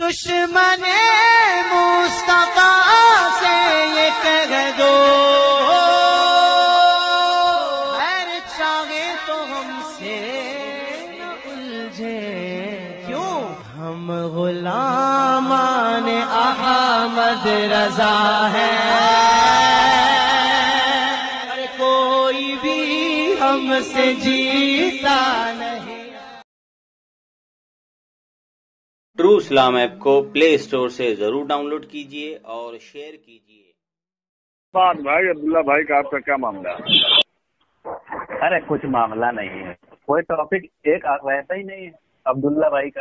दुश्मन मुस्तफ़ा से ये कह दो। खैर चाहे तो हमसे उलझे। क्यों? हम गुलामान अहमद रजा है। कोई भी हमसे जीता नहीं ट्रू इस्लाम ऐप को प्ले स्टोर से ज़रूर डाउनलोड कीजिए और शेयर कीजिए। बात भाई अब्दुल्ला भाई का आपका क्या मामला? अरे कुछ मामला नहीं है। कोई टॉपिक एक आ- रहता ही नहीं है अब्दुल्ला भाई का।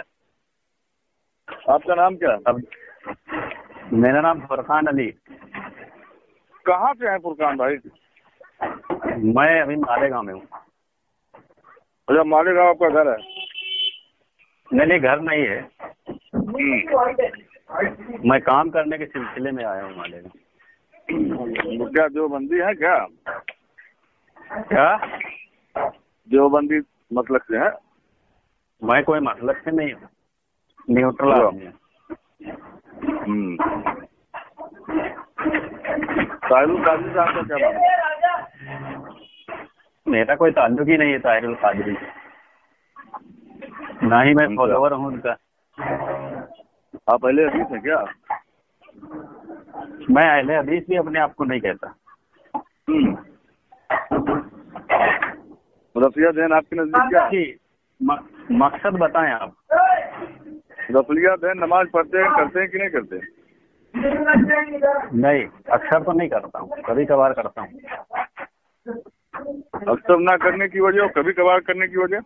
आपका नाम क्या? अब मेरा नाम फुरखान अली। कहाँ से हैं फुरकान भाई? मैं अभी मालेगांव में हूँ। अच्छा मालेगांव आपका घर है? नहीं नहीं घर नहीं है। मैं काम करने के सिलसिले में आया हूँ मालेगांव तो क्या देवबंदी है क्या? क्या? देवबंदी मतलब से है? मैं कोई मतलब से नहीं हूँ। न्यूट्रल हूँ। हम्म। साहिरुल काजी साहब का क्या मामला मेरा कोई ताल्लुक ही नहीं है ताहिरुल कादरी ना ही मैं अच्छा। फॉलोवर हूँ उनका। आप पहले अजीत हैं क्या? मैं अहले हदीस भी अपने आप को नहीं कहता। हम्म। रफिया जैन आपके नज़दीक क्या है? मकसद बताएँ आप। रफिया जैन नमाज़ पढ़ते हैं करते हैं कि नहीं करते? नहीं अक्सर तो नहीं करता हूँ कभी कभार करता हूँ। अक्सर ना करने की वजह और कभी कभार करने की वजह?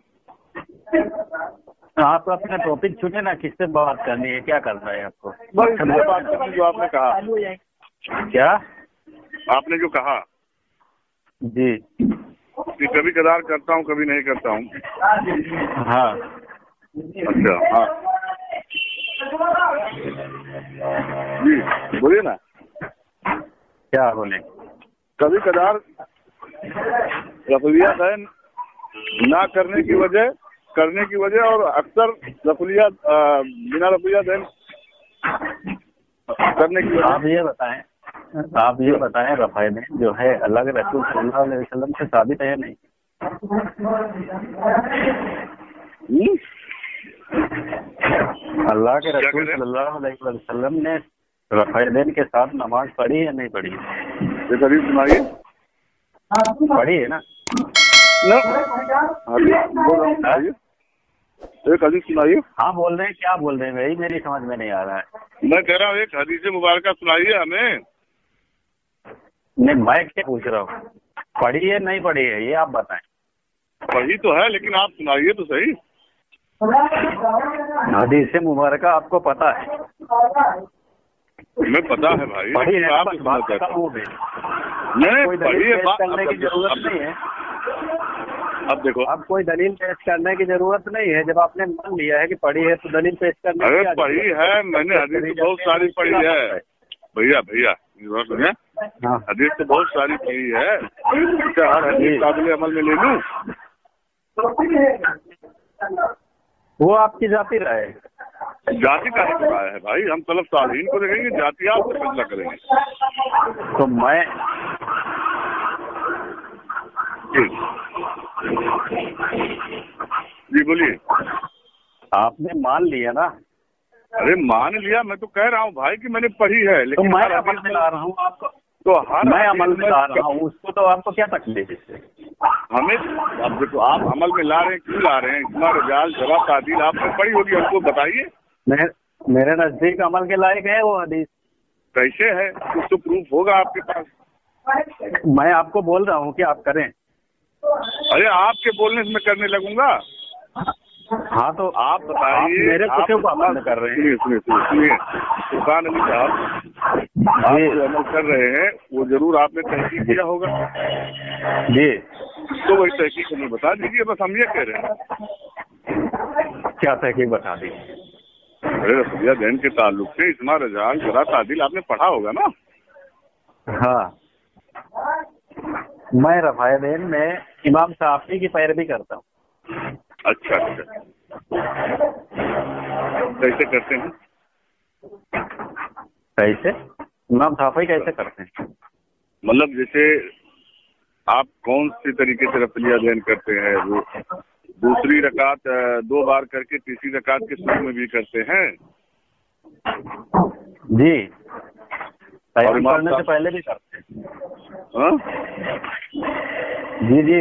आप अपना टॉपिक चुने ना किससे बात करनी है क्या करना है आपको? बस बात करनी जो आपने कहा। क्या? आपने जो कहा। जी। कि कभी कदार करता हूँ कभी नहीं करता हूँ। हाँ। अच्छा हाँ। जी बोलिए ना। क्या बोले? कभी कदार रफलिया है ना करने की वजह करने की वजह और अक्सर रफलिया बिना रफलिया देन करने की आप ये बताएँ आप ये बताएँ रफाई में जो है अल्लाह के रसूल सल्लल्लाहु अलैहि वसल्लम से साबित है या नहीं? अल्लाह के रसूल? सल्लल्लाहु अलैहि वसल्लम ने रफाइदैन के साथ नमाज़ पढ़ी या नहीं पढ़ी हदीस सुनाइए पढ़ी है ना न हदीस बोल रहा हूँ, सुनाइए। एक हदीस सुनाइए। हाँ बोल रहे हैं क्या बोल रहे हैं भाई? मेरी समझ में नहीं आ रहा है। मैं कह रहा हूँ एक हदीस मुबारक सुनाइए हमें। नहीं मैं क्या पूछ रहा हूँ? पढ़ी है नहीं पढ़ी है? ये आप बताएँ। पढ़ी तो है लेकिन आप सुनाइए तो सही। हदीस मुबारक आपको पता है। हमें पता है भाई पढ़ी है आप बात वो नहीं पढ़ी है बात करने की ज़रूरत नहीं है। अब देखो। अब कोई दलील पेश करने की ज़रूरत नहीं है। जब आपने मान लिया है कि पढ़ी है तो दलील पेश करने अरे पढ़ी है मैंने हदीस तो बहुत सारी पढ़ी है। भैया भैया हाँ। हदीस तो बहुत सारी पढ़ी है। क्या हर हदीस काबिल अमल में ले लूँ? वो आपकी जाति राय जाति का ही राय है भाई। हम तलब सालीन को देखेंगे जाति आप फैसला करेंगे। तो मैं जी बोलिए। आपने मान लिया ना। अरे मान लिया मैं तो कह रहा हूँ भाई कि मैंने पढ़ी है लेकिन तो लेकिन मैं अमल में ला रहा हूँ आपको। तो हर मैं अमल में ला रहा हूँ उसको तो आपको क्या तकलीफ़ है हमें अब देखो आप अमल में ला रहे हैं क्यों ला रहे हैं? इतना रजाल जवाब तादील आपने पढ़ी होगी हमको बताइए। मेरे मेरे नज़दीक अमल के लायक है वो हदीस। कैसे है? कुछ तो प्रूफ होगा आपके पास। मैं आपको बोल रहा हूँ कि आप करें। अरे आपके बोलने से मैं करने लगूँगा। हाँ तो आप बताइए मेरे आप- कर रहे हैं। सुल्तान अली साहब आप जो। अमल कर रहे हैं वो ज़रूर आपने तहकीक किया होगा। जी। तो वही तहकीक हमें बता दीजिए बस हम ये कह रहे हैं। क्या तहकीक बता दी? अरे रसोलिया जैन के ताल्लुक से इसमा रजान जरा तादिल आपने पढ़ा होगा ना? हाँ। मैं रफायदेन में इमाम साफी की पैरवी करता हूँ। अच्छा अच्छा। कैसे करते हैं? कैसे? इमाम साफी कैसे करते हैं? मतलब जैसे आप कौन सी तरीके से रफलिया अध्ययन करते हैं? वो दूसरी रकात दो बार करके तीसरी रकात के शुरू में भी करते हैं? जी। और करने से पहले भी करते हैं। हाँ? जी जी।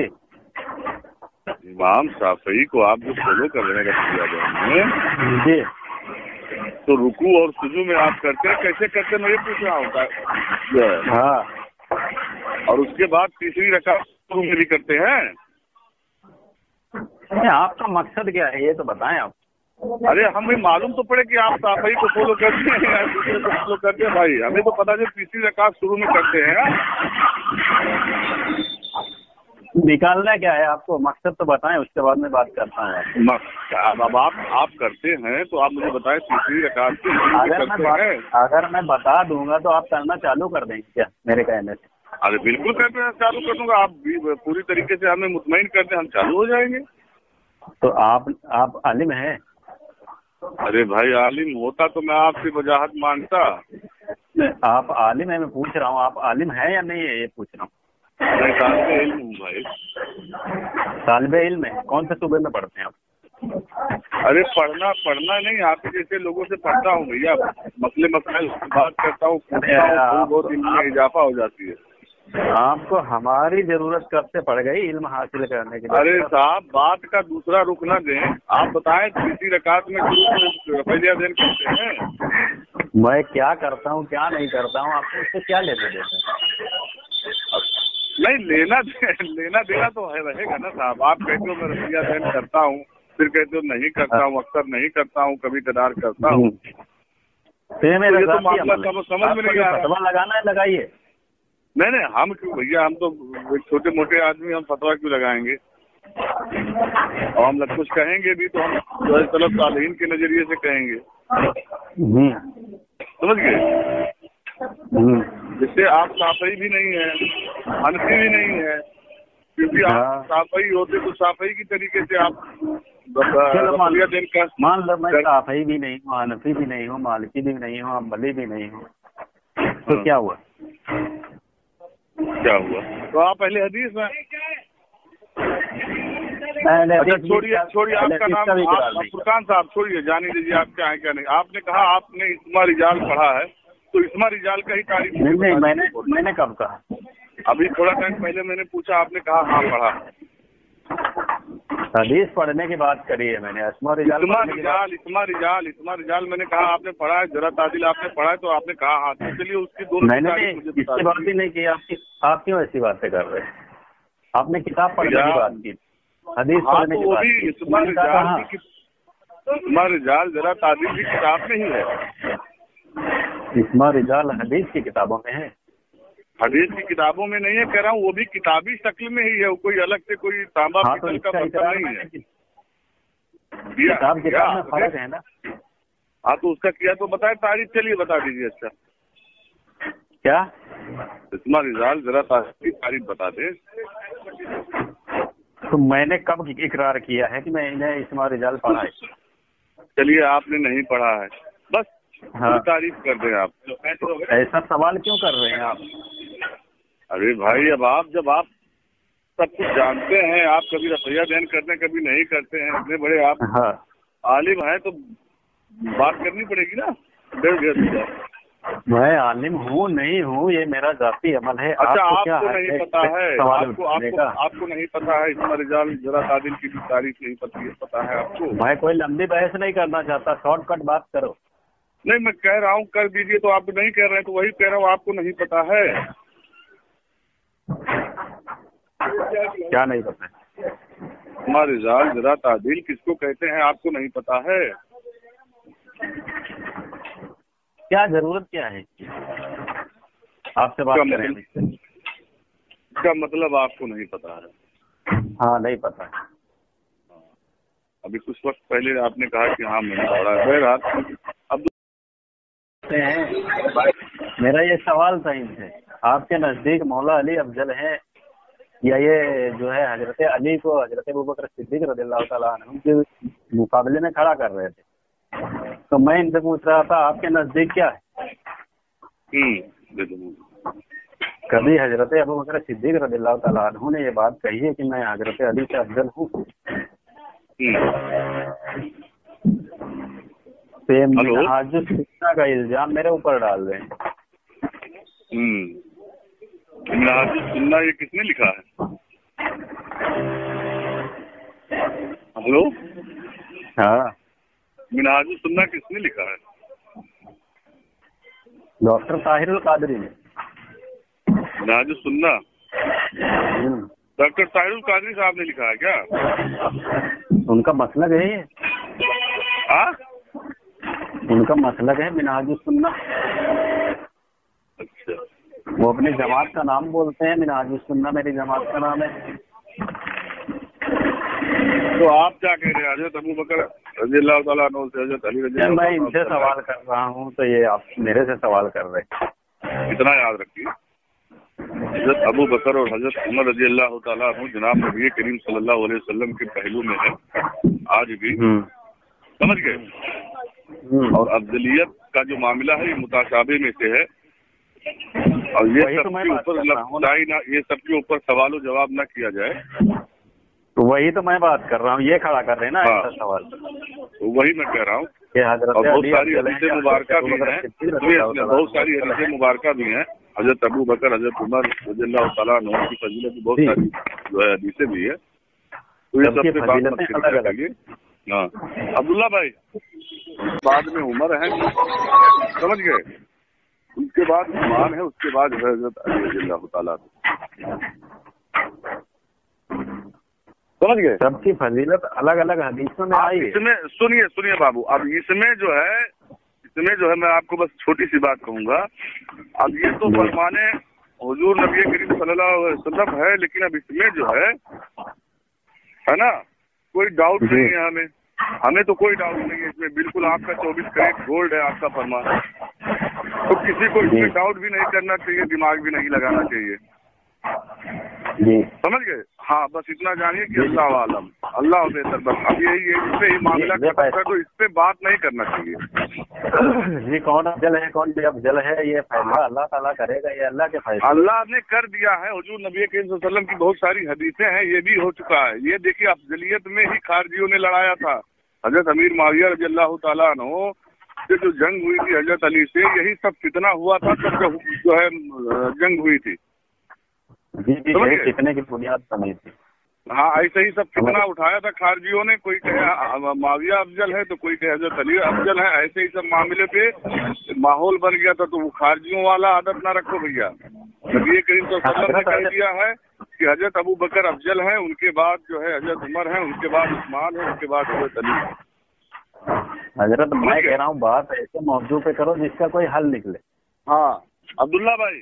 इमाम शाफी को आप जो फॉलो कर रहे हैं रफलिया अध्ययन में जी। तो रुकू और सुजू में आप करते हैं। कैसे करते हैं मैं ये पूछ रहा होता है। हाँ। और उसके बाद तीसरी रकात शुरू में भी करते हैं? आपका मकसद क्या है ये तो बताएँ आप। अरे हमें मालूम तो पड़े कि आप साफाई को फॉलो करते हैं या दूसरे को फॉलो करते हैं भाई। हमें तो पता चले तीसरी रकात शुरू में करते हैं निकालना क्या है आपको? मकसद तो बताएँ उसके बाद में बात करता हूँ। अब आप आप करते हैं तो आप मुझे बताएँ तीसरी रकात के शुरू अगर मैं बात अगर मैं बता दूँगा तो आप करना चालू कर देंगे क्या मेरे कहने से? अरे बिल्कुल करते हैं चालू कर दूँगा। आप पूरी तरीके से हमें मुतमिन कर दें हम चालू हो जाएँगे। तो आप आप आलिम हैं? अरे भाई आलिम होता तो मैं आपसे वजाहत माँगता आप आलिम है मैं पूछ रहा हूँ आप आलिम हैं या नहीं है ये पूछ रहा हूँ। मैं तालिब इल्म हूँ भाई। तालब इल्म है कौन से सूबे में पढ़ते हैं आप? अरे पढ़ना पढ़ना नहीं आपके जैसे लोगों से पढ़ता हूँ भैया। मसले मसले बात करता हूँ बहुत इजाफा हो जाती है। आपको हमारी ज़रूरत कब से पड़ गई इल्म हासिल करने के लिए? अरे साहब बात का दूसरा रुख न दें। आप बताएँ तीसरी रकात में में देन करते हैं? मैं क्या करता हूँ क्या नहीं करता हूँ आपको उससे क्या लेना देते हैं? नहीं लेना दे, लेना देना तो है रहेगा ना साहब। आप कहते हो मैं रफैलिया देन करता हूँ फिर कहते हो नहीं करता हूँ अक्सर नहीं करता हूँ कभी कदार करता हूँ। तो मेरा तो तो समझ में नहीं आ रहा। लगाना है लगाइए। नहीं नहीं हम क्यों भैया हम तो छोटे मोटे आदमी हम फतवा क्यों लगाएँगे और हम लोग कुछ कहेंगे भी तो हम जो है तलब तालीन के नज़रिए से कहेंगे हम्म, समझ गए हम्म। जिससे आप साफई भी नहीं है हनफी भी नहीं है क्योंकि हाँ। आप साफई होते तो साफई की तरीके से आप मान लो मैं कर- साफी भी नहीं हूँ हनफी भी नहीं हूँ मालिकी भी नहीं हूँ अम्बली भी नहीं हूँ तो हाँ। क्या हुआ क्या हुआ? तो आप पहले हदीस में अच्छा छोड़िए छोड़िए आपका नाम आप फुरकान साहब छोड़िए जानी दीजिए आप क्या है क्या नहीं। आपने कहा आपने इसमा रिजाल पढ़ा है तो इस्मा रिजाल का ही तारीफ़ नहीं नहीं मैंने मैंने कब कहा? अभी थोड़ा टाइम पहले मैंने पूछा आपने कहा हाँ पढ़ा। हदीस पढ़ने की बात करी है मैंने अस्मा रिजाल इस्मा रिजाल इस्मा रिजाल इस्मा रिजाल मैंने कहा आपने पढ़ा है जरा तादिल आपने पढ़ा है तो आपने कहा हाँ। तो चलिए उसकी दोनों मैंने इसकी बात। ही नहीं की आपकी आप क्यों ऐसी बातें कर रहे हैं? आपने किताब पढ़ने की बात की हदीस हाँ पढ़ने तो की बात की इस्मा रिजाल इस्मा रिजाल जरा तादिल की किताब में ही है। इस्मा रिजाल हदीस की किताबों में है। हदीस की किताबों में नहीं है कह रहा हूँ वो भी किताबी शक्ल में ही है कोई अलग से कोई तांबा हाँ तो का बर्तन इकरार नहीं है। किताब किताब में फ़र्क है ना? हाँ तो उसका किया तो बताए तारीफ़ चलिए बता दीजिए अच्छा क्या? इस्मा रिजाल जरा तारीफ़ बता दे। तो मैंने कब इकरार किया है कि मैंने इस्मा रिजाल पढ़ा है चलिए आपने नहीं पढ़ा है। बस हाँ। तारीफ़ कर दें आप। ऐसा सवाल क्यों कर रहे हैं आप? अरे भाई अब आप जब आप सब कुछ जानते हैं आप कभी रफैया दैन करते हैं कभी नहीं करते हैं इतने बड़े आप हाँ। आलिम हैं तो बात करनी पड़ेगी ना। डेढ़ मैं आलिम हूँ नहीं हूँ ये मेरा जाती अमल है। अच्छा आपको क्या आपको है? नहीं एक- पता है सवाल आपको आपको आपको नहीं पता है इस्मा रिजाल जरा तादिल की भी तारीफ़ नहीं पता है पता है आपको? मैं कोई लंबी बहस नहीं करना चाहता शॉर्टकट बात करो। नहीं मैं कह रहा हूँ कर दीजिए तो आप नहीं कह रहे हैं तो वही कह रहा हूँ आपको नहीं पता है। क्या नहीं पता है? हमारे रिजाल जरा तादिल किसको कहते हैं आपको नहीं पता है? क्या ज़रूरत क्या है आपसे बात क्या करें। मतलब? इसका मतलब आपको नहीं पता है। हाँ नहीं पता है। अभी कुछ वक्त पहले आपने कहा कि हाँ मैंने पढ़ा है। बहरहाल अब हैं मेरा ये सवाल था इनसे। आपके नज़दीक मौला अली अफजल है या ये जो है हज़रत अली को हज़रत अबू बकर सिद्दीक रज़ी अल्लाह के मुकाबले में खड़ा कर रहे थे? तो मैं इनसे पूछ रहा था आपके नज़दीक क्या है? हम्म कभी हज़रत अबू बकर सिद्दीक तु ने ये बात कही है कि मैं हज़रत अली से अफजल हूँ? हम्म। का इल्ज़ाम मेरे ऊपर डाल रहे हैं हम्म ये किसने लिखा है? हेलो। हाँ। मिनाज सुन्ना किसने लिखा है? डॉक्टर ताहिरुल कादरी ने। मिनाज सुन्ना। हम्म, डॉक्टर ताहिरुल कादरी साहब ने लिखा है क्या? उनका मसलक है ये। हाँ उनका मसलक है मिनाज सुन्ना। अच्छा। वो अपनी जमात का नाम बोलते हैं मिनाज सुन्ना मेरी जमात का नाम है। तो आप क्या कह रहे हैं हज़रत अबू बकर? रज़ी अल्लाह मैं इनसे सवाल कर रहा हूँ तो ये आप मेरे से सवाल कर रहे इतना याद रखिए। हज़रत अबू बकर और हज़रत उमर रज़ी अल्लाह अन्हु जनाब नबी करीम सल्लल्लाहु अलैहि वसल्लम के पहलू में है। आज भी हम्म, समझ गए? हम्म, और अफजलियत का जो मामला है ये मुताशाबे में से है। और ये तो सबके ऊपर ये सबके ऊपर सवाल जवाब ना किया जाए। तो वही तो मैं बात कर रहा हूँ ये खड़ा कर रहे हैं ना हाँ। ऐसा सवाल। तो वही मैं कह रहा हूँ। बहुत सारी हदीसें मुबारक भी हैं। बहुत सारी हदीसें मुबारक भी हैं। हज़रत अबू बकर हज़रत उमर रज़ी अल्लाह तआला अन्हु की फजीलत की बहुत सारी जो है हदीसें भी है। तो ये सबसे बात करिए हाँ। अब्दुल्ला भाई बाद में उमर है। समझ गए? उसके बाद ईमान है उसके बाद हज़रत अली रज़ी अल्लाह तआला समझ गए? सबकी फजीलत अलग अलग हदीसों में आई है। इसमें सुनिए सुनिए बाबू। अब इसमें जो है इसमें जो है मैं आपको बस छोटी सी बात कहूँगा। अब ये तो फरमाने हजूर नबी करीम वसल्लम है लेकिन अब इसमें जो है है ना कोई डाउट नहीं है हमें। हमें तो कोई डाउट नहीं है इसमें। बिल्कुल आपका चौबीस कैरेट गोल्ड है आपका फरमान। तो किसी को इसमें डाउट भी नहीं करना चाहिए दिमाग भी नहीं लगाना चाहिए। समझ गए? हाँ बस इतना जानिए कि अल्लाह आलम। अल्लाह बेहतर बस। अब यही है इस पे ही मामला ये खत्म कर दो। इस पे बात नहीं करना चाहिए। जी कौन अफजल है कौन बेअफजल है ये फैसला अल्लाह ताला करेगा ये अल्लाह के फैसले। अल्लाह ने कर दिया है। हजूर नबी वसल्लम की बहुत सारी हदीसें हैं ये भी हो चुका है। ये देखिए अफजलियत में ही खारजियों ने लड़ाया था। हज़रत अमीर माविया रज़ी अल्लाह अन्हु से जो जंग हुई थी हज़रत अली से यही सब कितना हुआ था सब जो है जंग हुई थी। जी जी समझ यही की बुनियाद बनी थी? हाँ ऐसे ही सब फितना उठाया था खारजियों ने कोई कहे माविया अफजल है तो कोई कहे हज़रत अली अफजल है ऐसे ही सब मामले पे माहौल बन गया था तो वो खारजियों वाला आदत ना रखो भैया। नबी करीम तो ने कह दिया है कि हज़रत अबू बकर अफजल है उनके बाद जो है हज़रत उमर है उनके बाद उस्मान है उनके बाद हज़रत अली हज़रत मैं कह रहा हूँ बात ऐसे मौजू पे करो जिसका कोई हल निकले। हाँ अब्दुल्ला भाई।